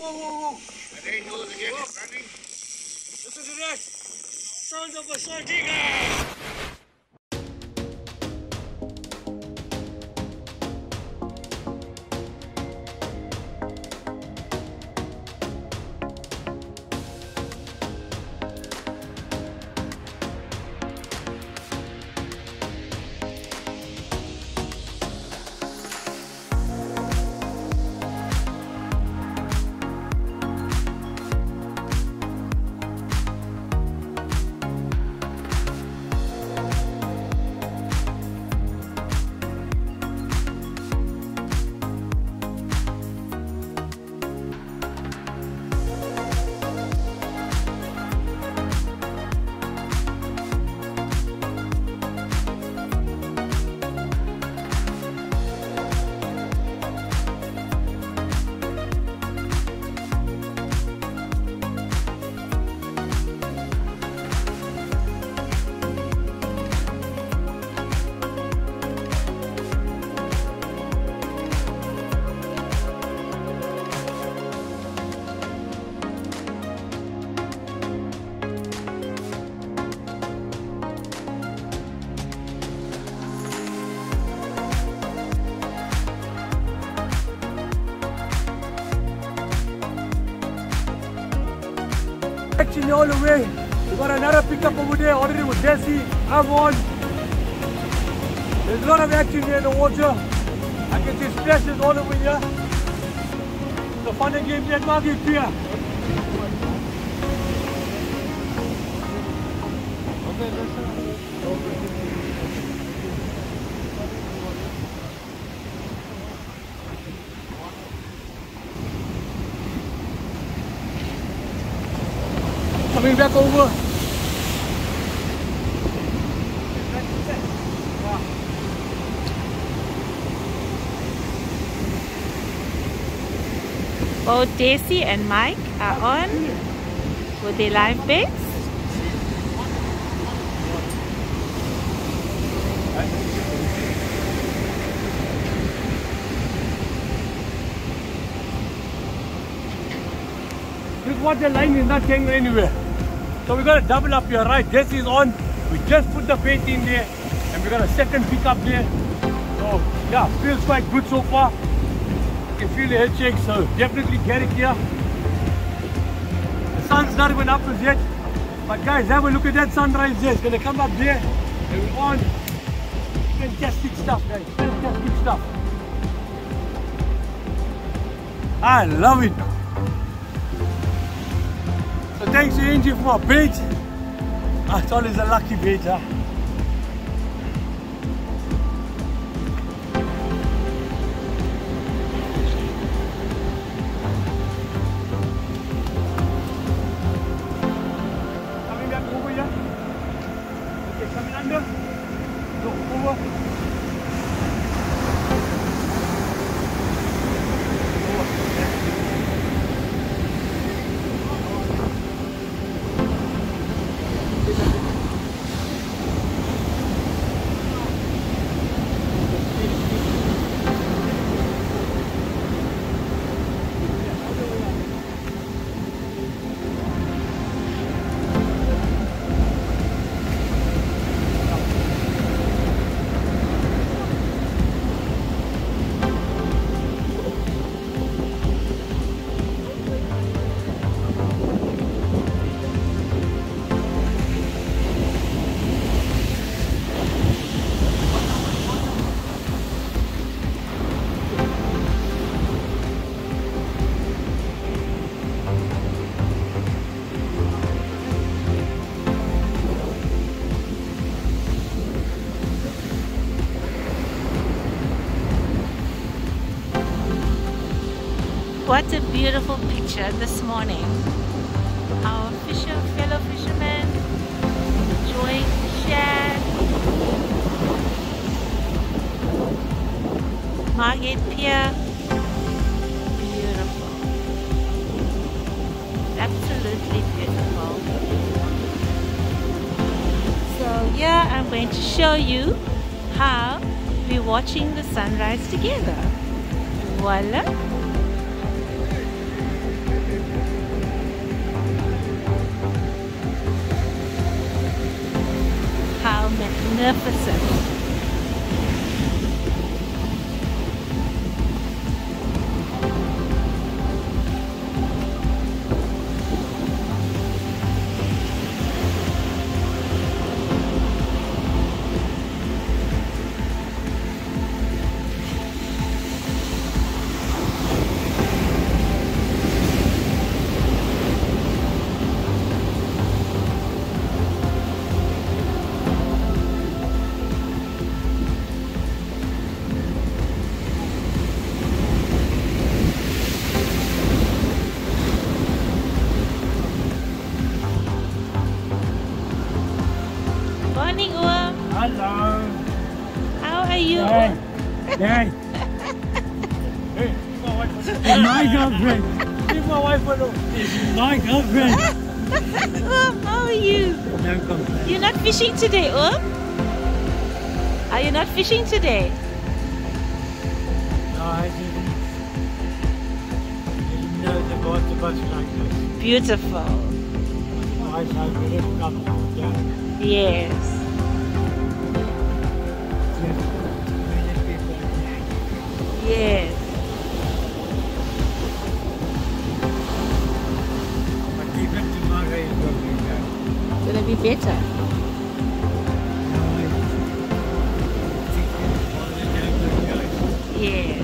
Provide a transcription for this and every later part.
Whoa, whoa, whoa. Listen to that. Sounds of a sardine. There already with Desi. I'm on. There's a lot of action here in the water. I can see splashes all over here. The fun and games at Margate Pier. Coming back over. Both Daisy and Mike are on with their live baits. This water line is not going anywhere. So we're gonna double up your right? This is on. We just put the bait in there and we got a second pickup there. So yeah, feels quite good so far. Can feel the head shake, so definitely get it here. The sun's not even up as yet. But guys, have a look at that sunrise there. It's gonna come up there and we're on. Fantastic stuff, guys. Fantastic stuff. I love it. So thanks to Angie for my bait. It's always a lucky bait, huh? What a beautiful picture this morning. Our fisher, fellow fishermen enjoying the shad. Margate Pier. Beautiful. Absolutely beautiful. So here I'm going to show you how we're watching the sunrise together. Voila! Magnificent. Today? No, I didn't. Didn't know there was a bus like this. Beautiful. I thought we didn't come down. Yes. Just many people. Yes. But even tomorrow is going to be better. Gonna be better. Guys.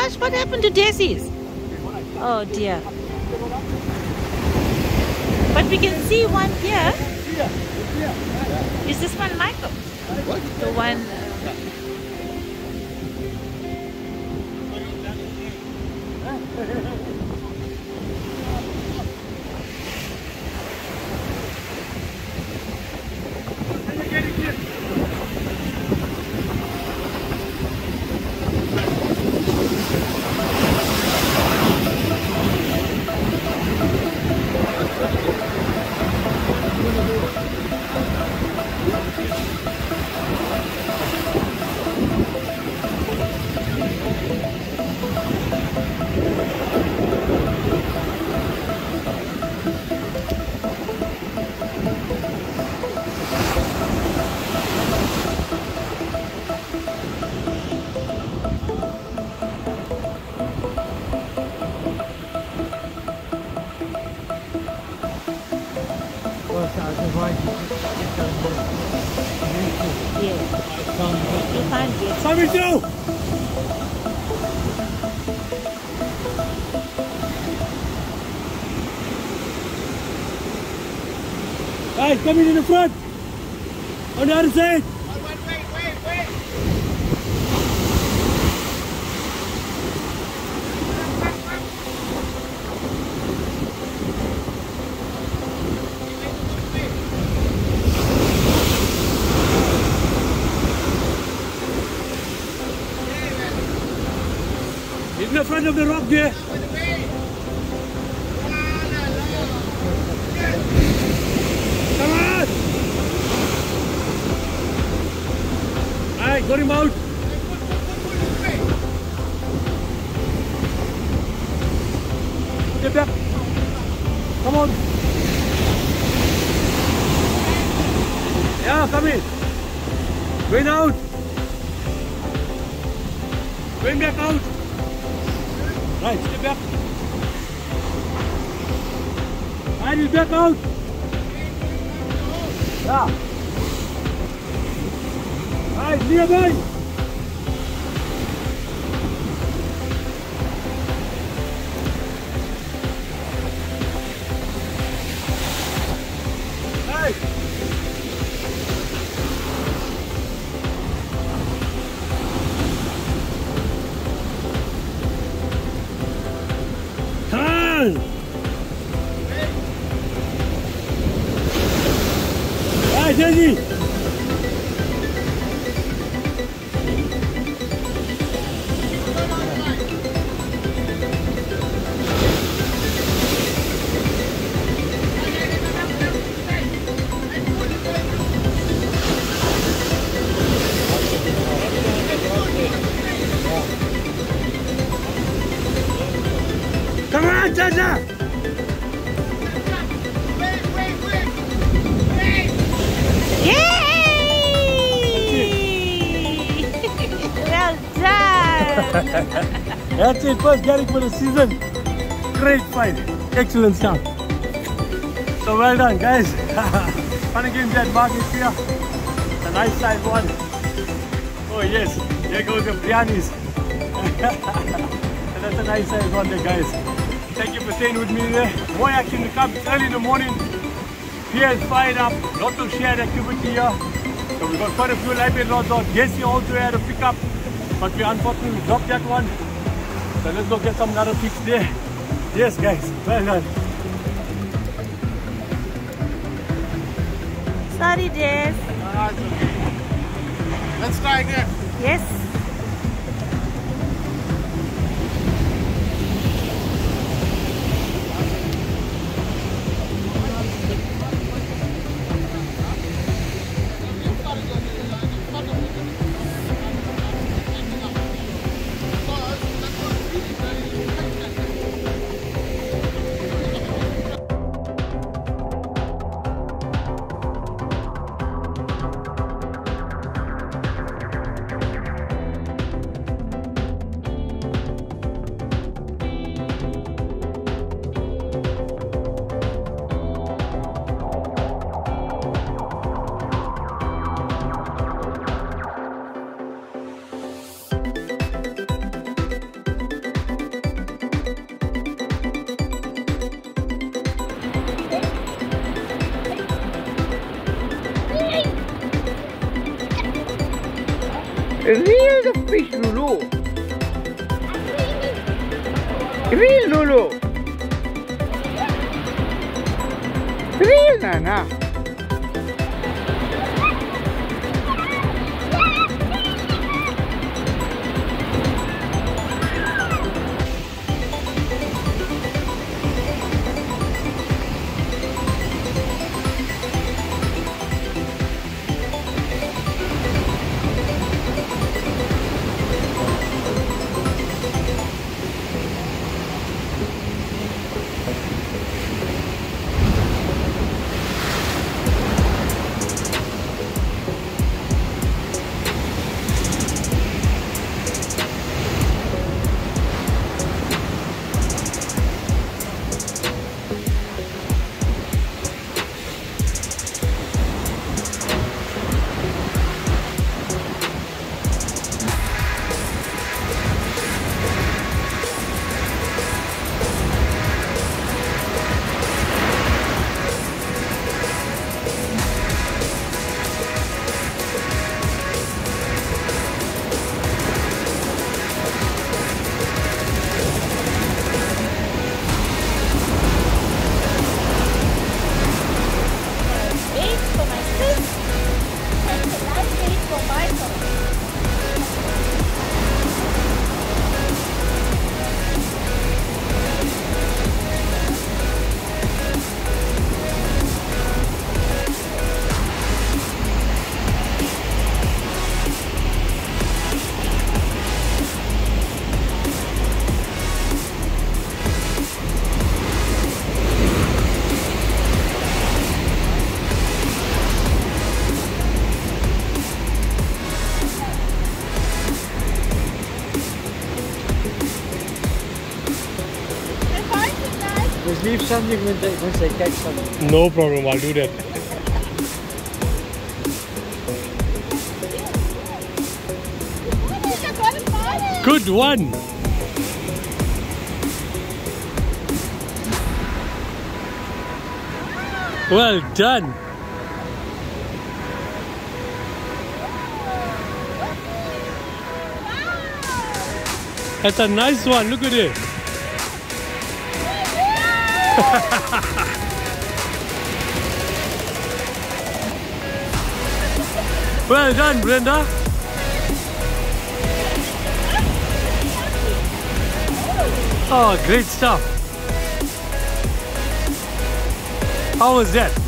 Subhash, what happened to Desi's? Oh dear. But we can see one here. Is this one Michael? What? The one. uh, coming in the front! On the other side! In the front of the rock there. got him out. Get back. Come on. Yeah, come in. Going out. Going back out. Right, step back. Right, you back out. Yeah. Right, nearby. That's it, first Garrick for the season. Great fight. Excellent stuff. So well done, guys. Fun again, that Margate Pier. A nice size one. Oh yes, there goes the biryanis. that's a nice size one there, guys. Thank you for staying with me there. More action to come early in the morning. Piers fired up, lot of shared activity here. So we've got quite a few live rods out. Yes, he also had a pickup, but we unfortunately dropped that one. So let's go get some other pics there. Yes, guys, well done. Sorry, Jess. Ah, let's try again. Yes. Reel the fish, Lulu. Reel, Lulu. Reel, Nana. Once they catch something. No problem, I'll do that. Good one. Well done. That's a nice one. Look at it. Well done, Brenda. Oh, great stuff. How was that?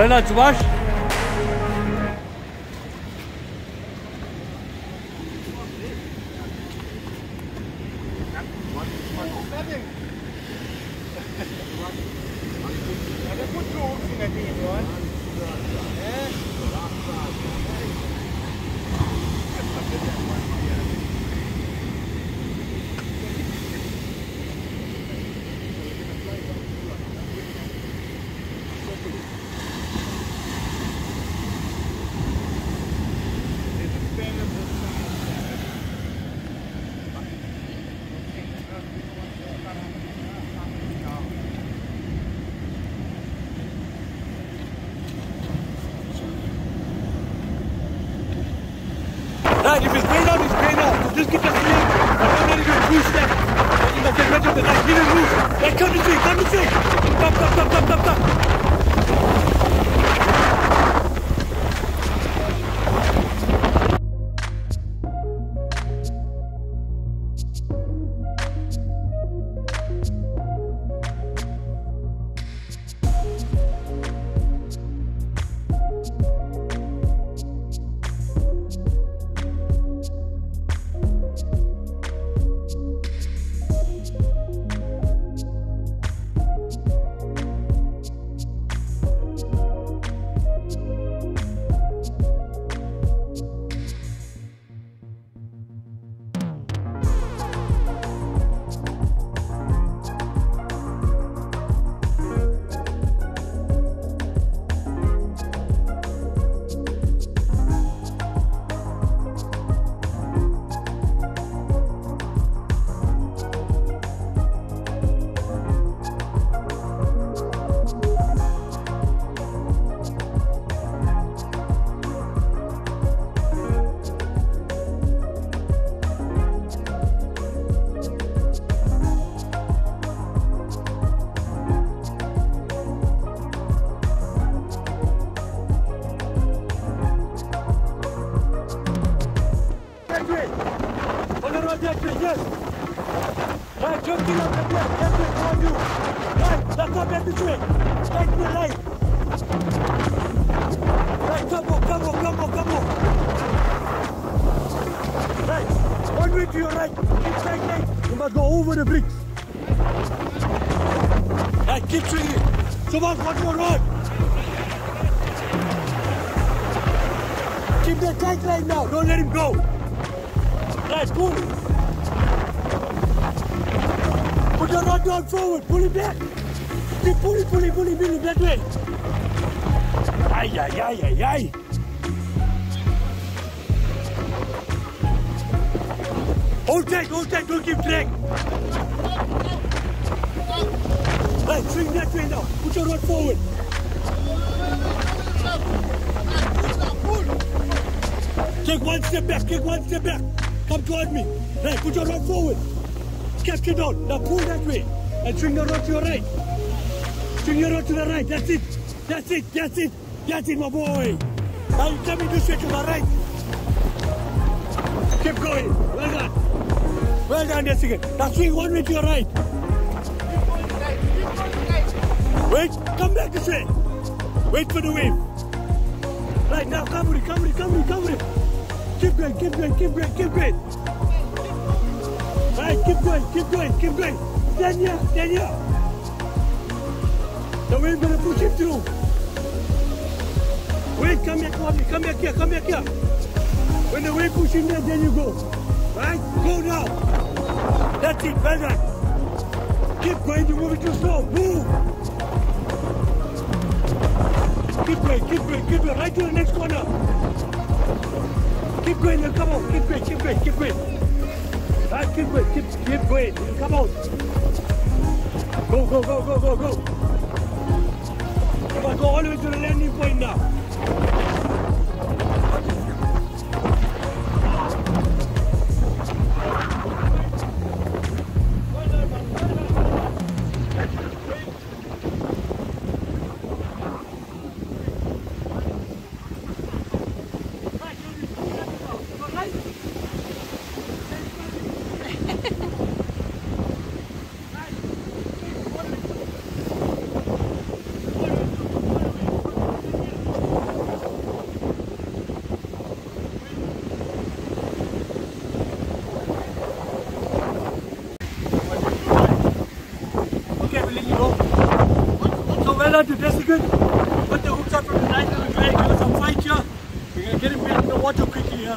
Brenda, Subash. Ay, ay, ay, ay, ay. Hold tight, hold tight. Don't give drag. Right, swing that way now. Put your rod forward. Take one step back, take one step back. Come toward me. Right, put your rod forward. Catch it down. Now pull that way. And swing the rod to your right. Rod to the right. That's it. That's it. That's it. That's it, my boy. Now you coming this way to the right. Keep going. Well done. Well done, Jessica. Now swing one way to your right. Wait, come back this way. Wait for the wave. Right now, cover it, cover it, cover it, cover it. Keep going, keep going, keep going, keep going. Right, keep going, keep going, keep going. Stand here. The wave gonna push him through. Wait, come back, come back, come back here, come back here. When the wave push him there, then you go. Right, go now. That's it, well. Keep going, you're moving too slow. Move. Keep going, keep going, keep going. Right to the next corner. Keep going, now, come on. Keep going, keep going, keep going. Right, keep going, keep, keep going. Come on. Go, go, go, go, go, go. Go all the way to the landing point now. Done to Jessica. Put the hooks up from the night and we're going to give us some fight here. We're going to get him back in the water quickly here,